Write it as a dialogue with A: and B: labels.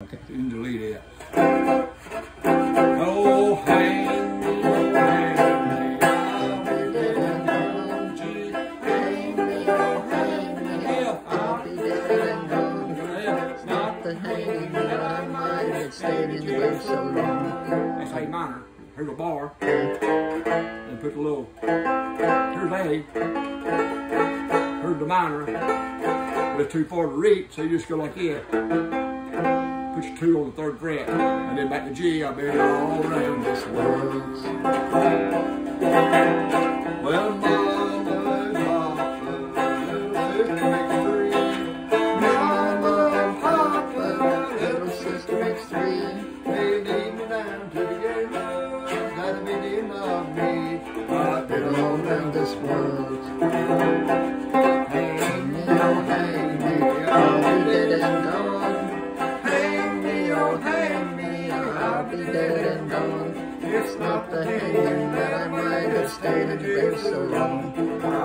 A: Okay, can delete it. Oh, hang hang me, I'll be dead and gone. Hang me, oh, hang me,
B: I'll be dead and gone.
A: yeah,
B: the hanging that I might have stayed in the so long.
A: That's A minor. Here's a bar. And put a little. Here's A. Here's the minor. It's too far to reach, so you just go like this. Two on the third fret. And then back to G. I've been all around this world. Well, mama
B: Mama and Papa, little sister makes three.
A: They me down to the end of me. I've
B: Been all around this world. It's not the hanging that I might have stayed the grave so long.